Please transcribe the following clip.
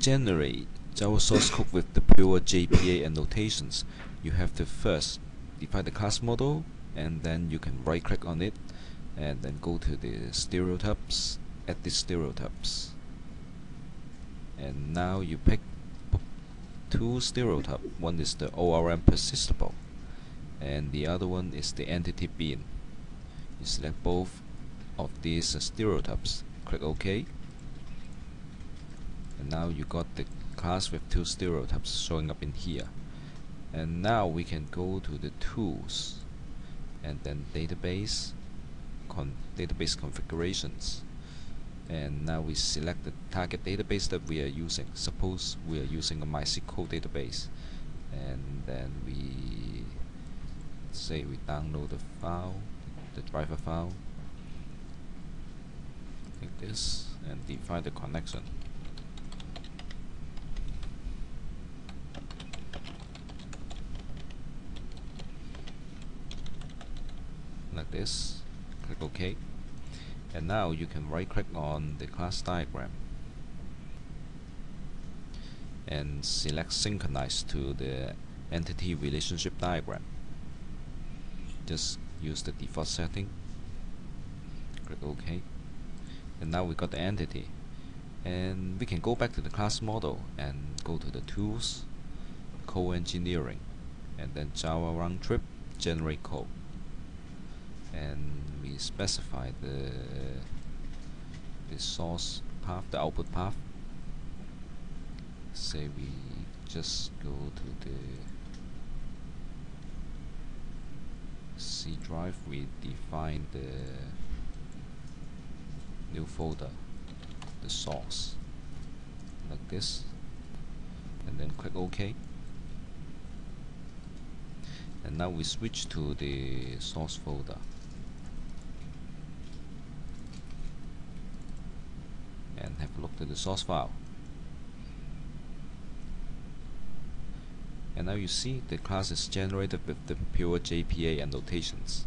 generate Java source code with the pure JPA annotations, you have to first define the class model and then you can right click on it and then go to the stereotypes add the stereotypes. And now you pick two stereotypes, one is the ORM persistable and the other one is the entity bean you select both of these stereotypes. Click OK now you got the class with two stereotypes showing up in here. And now we can go to the tools and then database con database configurations. And now we select the target database that we are using. Suppose we are using a MySQL database. And then we say we download the file the driver file like this and define the connection like this. Click OK. And now you can right click on the class diagram and select synchronize to the entity relationship diagram. Just use the default setting. Click OK. And now we got the entity. And we can go back to the class model and go to the tools code engineering and then Java round trip generate code and we specify the the source path, the output path. Say we just go to the C drive, we define the new folder, the source, like this, and then click OK. And now we switch to the source folder. At the source file. And now you see the class is generated with the pure JPA annotations